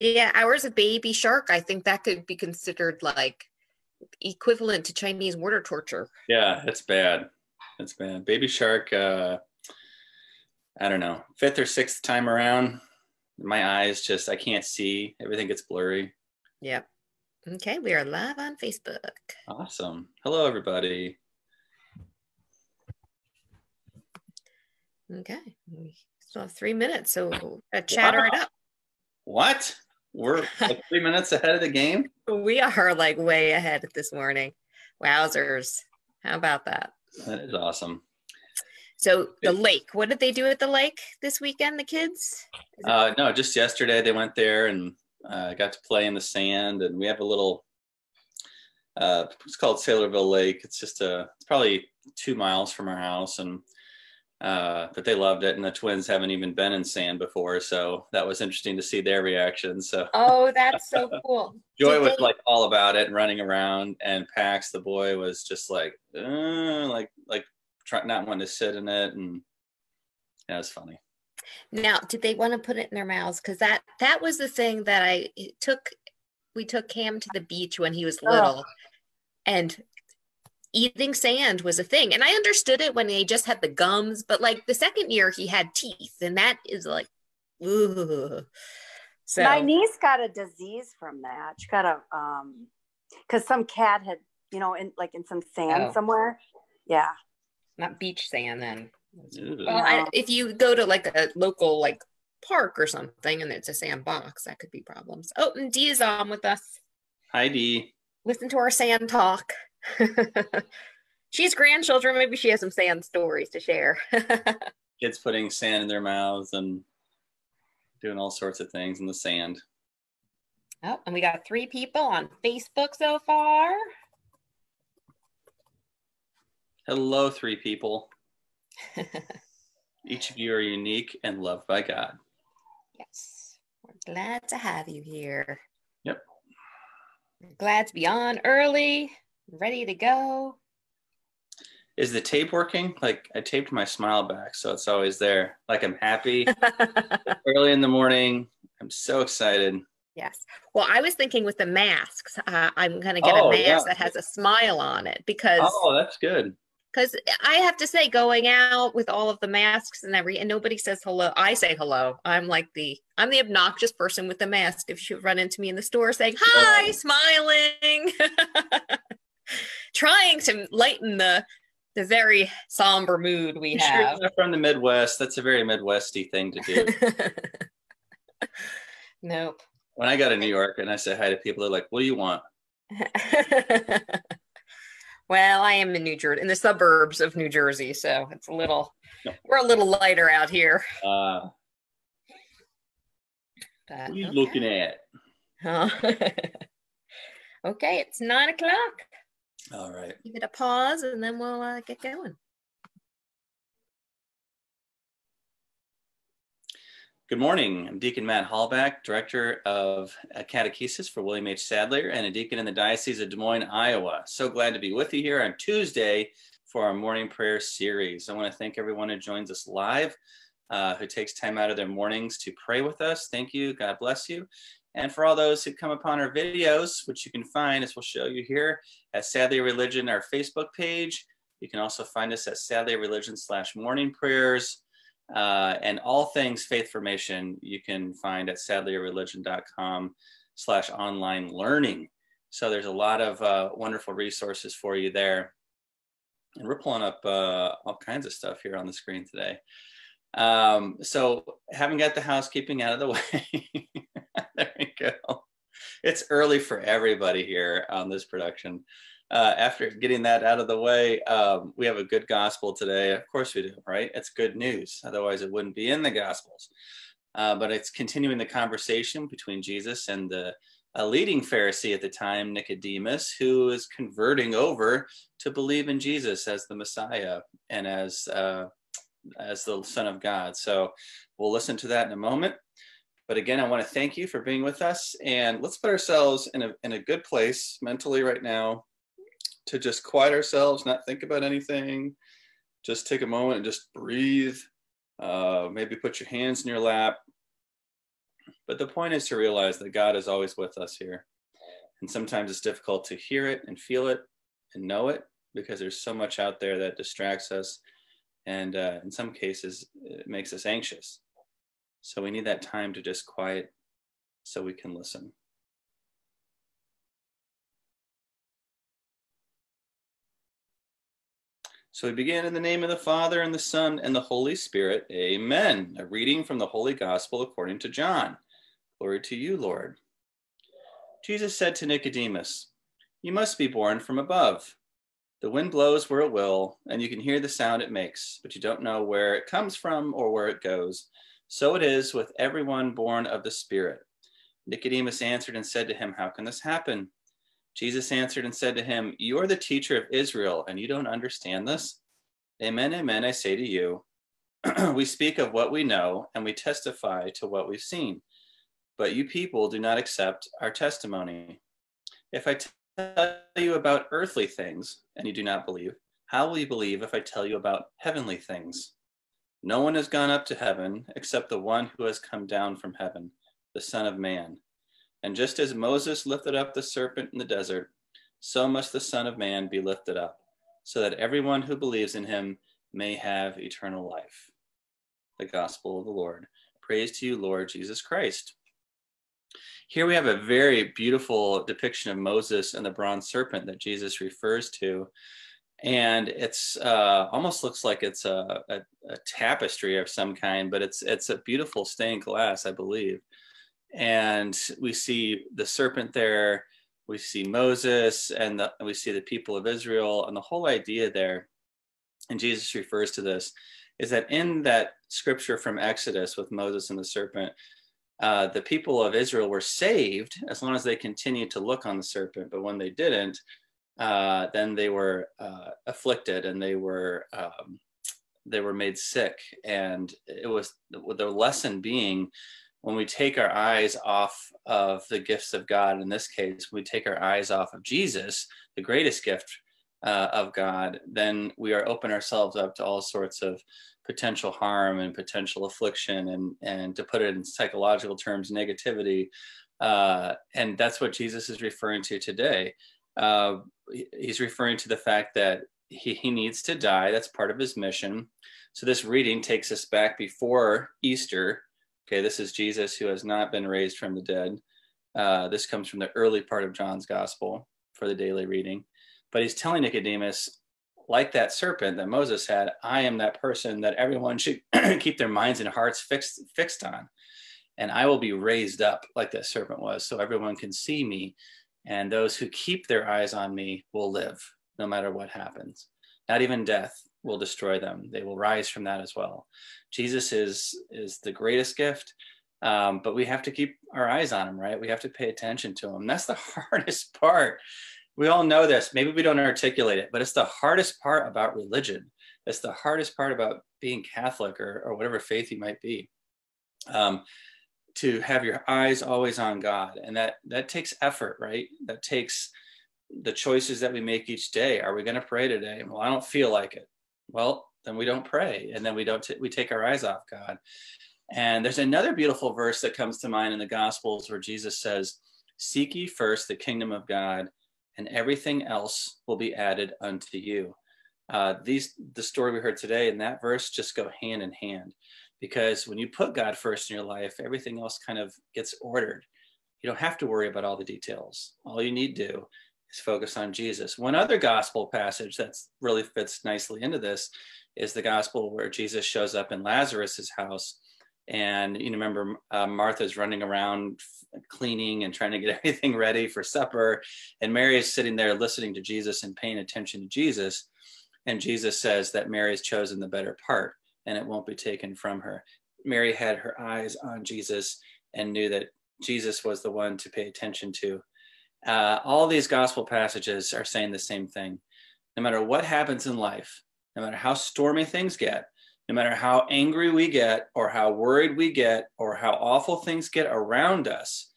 Yeah, hours of baby shark. I think that could be considered like equivalent to Chinese water torture. Yeah, it's bad. It's bad. Baby shark. Uh, I don't know, fifth or sixth time around, my eyes just I can't see. Everything gets blurry. Yep. Okay, we are live on Facebook. Awesome. Hello, everybody. Okay, we still have three minutes, so uh, chatter wow. it up. What? We're like three minutes ahead of the game. We are like way ahead this morning. Wowzers! How about that? That is awesome. So the lake. What did they do at the lake this weekend? The kids? Uh, no, just yesterday they went there and uh, got to play in the sand, and we have a little. Uh, it's called Saylorville Lake. It's just a. It's probably two miles from our house, and uh, but they loved it. And the twins haven't even been in sand before, so that was interesting to see their reaction. So. Oh, that's so cool. Joy was like all about it and running around, and Pax, the boy, was just like, uh, like, like, try, not wanting to sit in it, and yeah, it was funny. Now, did they want to put it in their mouths? Because that that was the thing that I took. We took Cam to the beach when he was little, oh. and eating sand was a thing. And I understood it when he just had the gums, but like the second year he had teeth, and that is like, ooh. So my niece got a disease from that. She got a um, because some cat had you know in like in some sand oh. somewhere. Yeah, not beach sand then. Well, I, if you go to like a local like park or something and it's a sandbox, that could be problems. Oh, and Dee is on with us. Hi, Dee. Listen to our sand talk. she has grandchildren. Maybe she has some sand stories to share. Kids putting sand in their mouths and doing all sorts of things in the sand. Oh, and we got three people on Facebook so far. Hello, three people. Each of you are unique and loved by God. Yes. We're glad to have you here. Yep. We're glad to be on early, ready to go. Is the tape working? Like I taped my smile back, so it's always there. Like I'm happy. early in the morning. I'm so excited. Yes. Well, I was thinking with the masks, uh, I'm going to get oh, a mask yeah. that has a smile on it because. Oh, that's good because I have to say, going out with all of the masks and every, and nobody says hello. I say hello. I'm like the, I'm the obnoxious person with the mask. If you run into me in the store saying hi, smiling, trying to lighten the the very somber mood we have. Sure from the Midwest. That's a very Midwesty thing to do. nope. When I go to New York and I say hi to people, they're like, "What do you want?" Well, I am in New Jersey, in the suburbs of New Jersey, so it's a little, we're a little lighter out here. Uh, but, what are you okay. looking at? Huh? okay, it's nine o'clock. All right. Give it a pause and then we'll uh, get going. Good morning. I'm Deacon Matt Halbach, Director of Catechesis for William H. Sadlier and a deacon in the Diocese of Des Moines, Iowa. So glad to be with you here on Tuesday for our morning prayer series. I want to thank everyone who joins us live, uh, who takes time out of their mornings to pray with us. Thank you. God bless you. And for all those who come upon our videos, which you can find, as we'll show you here, at Sadlier Religion, our Facebook page. You can also find us at Sadlier Religion slash morning prayers. Uh, and all things faith formation you can find at sadlierreligion.com slash online learning. So there's a lot of uh, wonderful resources for you there. And we're pulling up uh, all kinds of stuff here on the screen today. Um, so having got the housekeeping out of the way, there we go. It's early for everybody here on this production uh, after getting that out of the way, um, we have a good gospel today. Of course, we do, right? It's good news. Otherwise, it wouldn't be in the gospels. Uh, but it's continuing the conversation between Jesus and the a leading Pharisee at the time, Nicodemus, who is converting over to believe in Jesus as the Messiah and as uh, as the Son of God. So we'll listen to that in a moment. But again, I want to thank you for being with us, and let's put ourselves in a in a good place mentally right now to just quiet ourselves, not think about anything, just take a moment and just breathe. Uh, maybe put your hands in your lap But the point is to realize that God is always with us here. And sometimes it's difficult to hear it and feel it and know it because there's so much out there that distracts us. And uh, in some cases, it makes us anxious. So we need that time to just quiet so we can listen. So we begin in the name of the Father and the Son and the Holy Spirit. Amen. A reading from the Holy Gospel according to John. Glory to you, Lord. Jesus said to Nicodemus, You must be born from above. The wind blows where it will, and you can hear the sound it makes, but you don't know where it comes from or where it goes. So it is with everyone born of the Spirit. Nicodemus answered and said to him, How can this happen? Jesus answered and said to him, You are the teacher of Israel, and you don't understand this? Amen, amen, I say to you. we speak of what we know, and we testify to what we've seen. But you people do not accept our testimony. If I tell you about earthly things, and you do not believe, how will you believe if I tell you about heavenly things? No one has gone up to heaven except the one who has come down from heaven, the Son of Man. And just as Moses lifted up the serpent in the desert, so must the Son of Man be lifted up, so that everyone who believes in him may have eternal life. The Gospel of the Lord. Praise to you, Lord Jesus Christ. Here we have a very beautiful depiction of Moses and the bronze serpent that Jesus refers to. And it's uh, almost looks like it's a, a, a tapestry of some kind, but it's it's a beautiful stained glass, I believe. And we see the serpent there we see moses and, the, we see the people of israel and the whole idea there and jesus refers to this is that in that scripture from exodus with moses and the serpent uh, the people of israel were saved as long as they continued to look on the serpent but when they didn't uh, then they were uh, afflicted and they were um, they were made sick and it was the lesson being when we take our eyes off of the gifts of God, in this case, we take our eyes off of Jesus, the greatest gift uh, of God, then we are open ourselves up to all sorts of potential harm and potential affliction, and and to put it in psychological terms, negativity. Uh, and that's what Jesus is referring to today. Uh, he's referring to the fact that he, he needs to die. That's part of his mission. So this reading takes us back before Easter Okay, this is Jesus who has not been raised from the dead. Uh, this comes from the early part of John's gospel for the daily reading. But he's telling Nicodemus, like that serpent that Moses had, I am that person that everyone should keep their minds and hearts fixed fixed on. And I will be raised up like that serpent was, so everyone can see me. And those who keep their eyes on me will live, no matter what happens. Not even death will destroy them. They will rise from that as well. Jesus is is the greatest gift, um, but we have to keep our eyes on him, right? We have to pay attention to him. That's the hardest part. We all know this. Maybe we don't articulate it, but it's the hardest part about religion. It's the hardest part about being Catholic or, or whatever faith you might be. Um, to have your eyes always on God, and that that takes effort, right? That takes the choices that we make each day. Are we going to pray today? Well, I don't feel like it. Well, then we don't pray and then we don't t- we take our eyes off god and there's another beautiful verse that comes to mind in the gospels where jesus says seek ye first the kingdom of god and everything else will be added unto you uh, these the story we heard today and that verse just go hand in hand because when you put god first in your life everything else kind of gets ordered. You don't have to worry about all the details. All you need to do is focus on jesus. One other gospel passage that really fits nicely into this is the gospel where Jesus shows up in Lazarus's house. And you remember uh, Martha's running around cleaning and trying to get everything ready for supper, and Mary is sitting there listening to Jesus and paying attention to Jesus. And Jesus says that Mary has chosen the better part, and it won't be taken from her. Mary had her eyes on Jesus and knew that Jesus was the one to pay attention to. Uh, all these gospel passages are saying the same thing. No matter what happens in life, no matter how stormy things get, no matter how angry we get, or how worried we get, or how awful things get around us,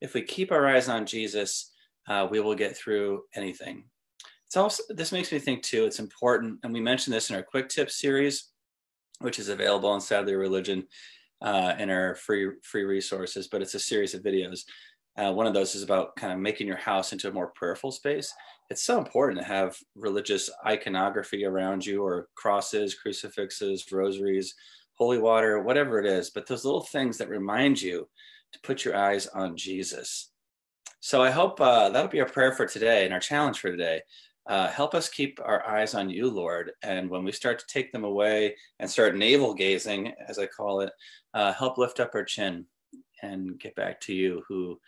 if we keep our eyes on Jesus, uh, we will get through anything. It's also this makes me think too. It's important, and we mentioned this in our quick tips series, which is available on Sadlier Religion. uh, in our free free resources, but it's a series of videos. Uh, one of those is about kind of making your house into a more prayerful space. It's so important to have religious iconography around you, or crosses, crucifixes, rosaries, holy water, whatever it is. But those little things that remind you to put your eyes on Jesus. So I hope uh, that'll be our prayer for today and our challenge for today. Uh, help us keep our eyes on you, Lord. And when we start to take them away and start navel gazing, as I call it, uh, help lift up our chin and get back to you, who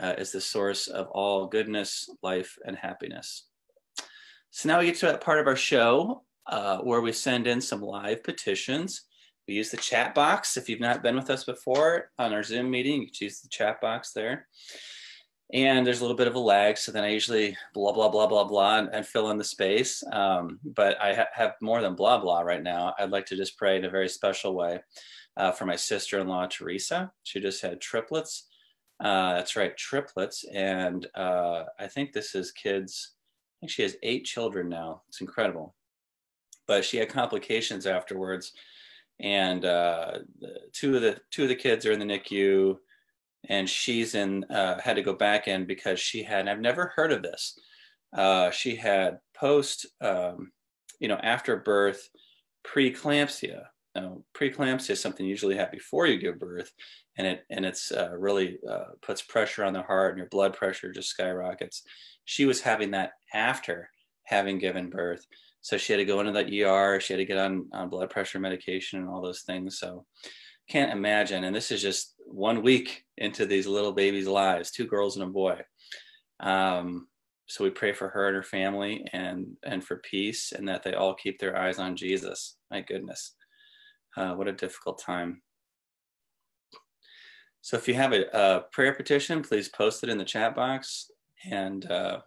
uh, is the source of all goodness, life, and happiness. So now we get to that part of our show uh, where we send in some live petitions. We use the chat box. If you've not been with us before on our Zoom meeting, you can use the chat box there and there's a little bit of a lag so then i usually blah blah blah blah blah and, and fill in the space um, but i ha- have more than blah blah right now. I'd like to just pray in a very special way uh, for my sister-in-law teresa. She just had triplets uh, that's right triplets and uh, i think this is kids i think she has eight children now. It's incredible. But she had complications afterwards and uh, two of the two of the kids are in the nicu and she's in uh, had to go back in because she had I've never heard of this. Uh, she had post um, you know after birth preeclampsia. Now, preeclampsia is something you usually have before you give birth, and it and it's uh, really uh, puts pressure on the heart, and your blood pressure just skyrockets. She was having that after having given birth, so she had to go into the ER. She had to get on, on blood pressure medication and all those things. So can't imagine. And this is just one week into these little babies' lives, two girls and a boy. Um, so we pray for her and her family and and for peace and that they all keep their eyes on Jesus. My goodness, uh, what a difficult time. So if you have a, a, prayer petition, please post it in the chat box. And uh,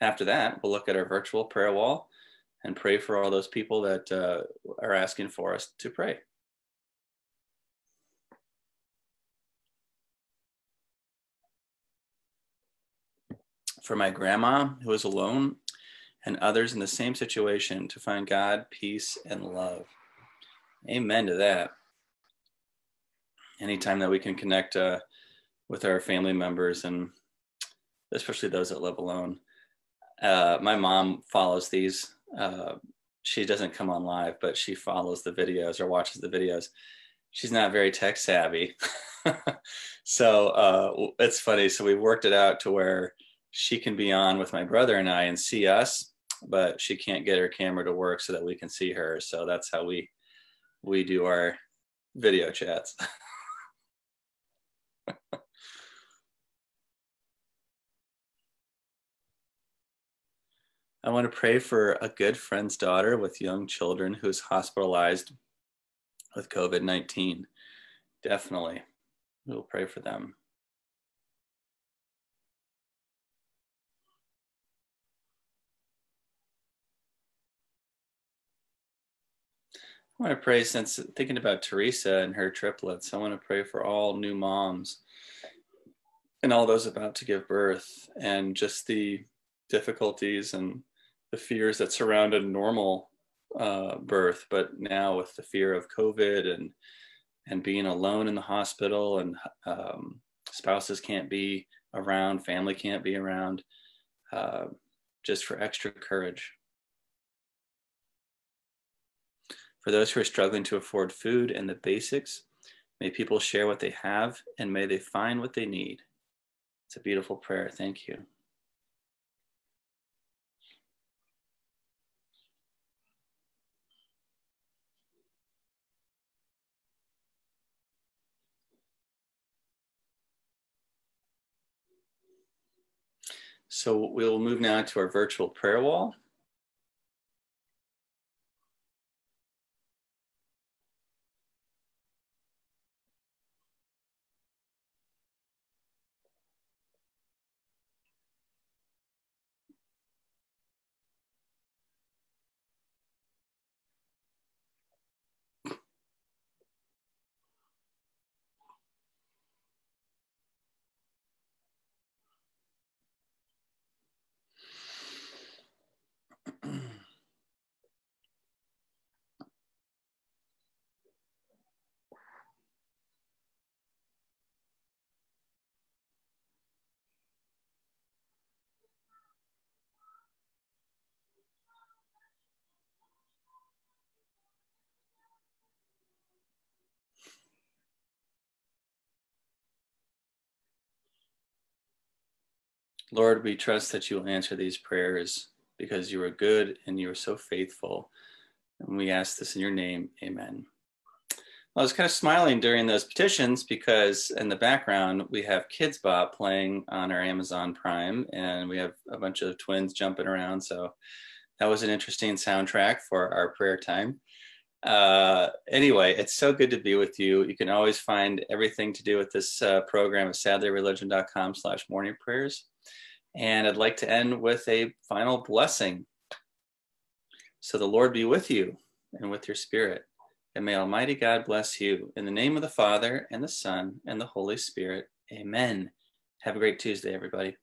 after that, we'll look at our virtual prayer wall and pray for all those people that uh, are asking for us to pray. For my grandma who was alone and others in the same situation to find God, peace, and love. Amen to that. Anytime that we can connect uh, with our family members and especially those that live alone. Uh, my mom follows these. Uh, she doesn't come on live, but she follows the videos or watches the videos. She's not very tech savvy. so uh, it's funny. So we worked it out to where she can be on with my brother and I and see us, but she can't get her camera to work so that we can see her. So that's how we we do our video chats. I want to pray for a good friend's daughter with young children who's hospitalized with COVID 19. Definitely. We'll pray for them. I want to pray since thinking about Teresa and her triplets. I want to pray for all new moms and all those about to give birth and just the difficulties and the fears that surround a normal uh, birth, but now with the fear of COVID and and being alone in the hospital and um, spouses can't be around, family can't be around, uh, just for extra courage. For those who are struggling to afford food and the basics, may people share what they have and may they find what they need. It's a beautiful prayer. Thank you. So we'll move now to our virtual prayer wall. Lord, we trust that you will answer these prayers because you are good and you are so faithful. And we ask this in your name. Amen. I was kind of smiling during those petitions because in the background we have Kidz Bop playing on our Amazon Prime, and we have a bunch of twins jumping around. So that was an interesting soundtrack for our prayer time. Uh, anyway, it's so good to be with you. You can always find everything to do with this uh, program at sadlierreligion.com slash morning prayers. And I'd like to end with a final blessing. So the Lord be with you and with your spirit. And may Almighty God bless you. In the name of the Father, and the Son, and the Holy Spirit. Amen. Have a great Tuesday, everybody.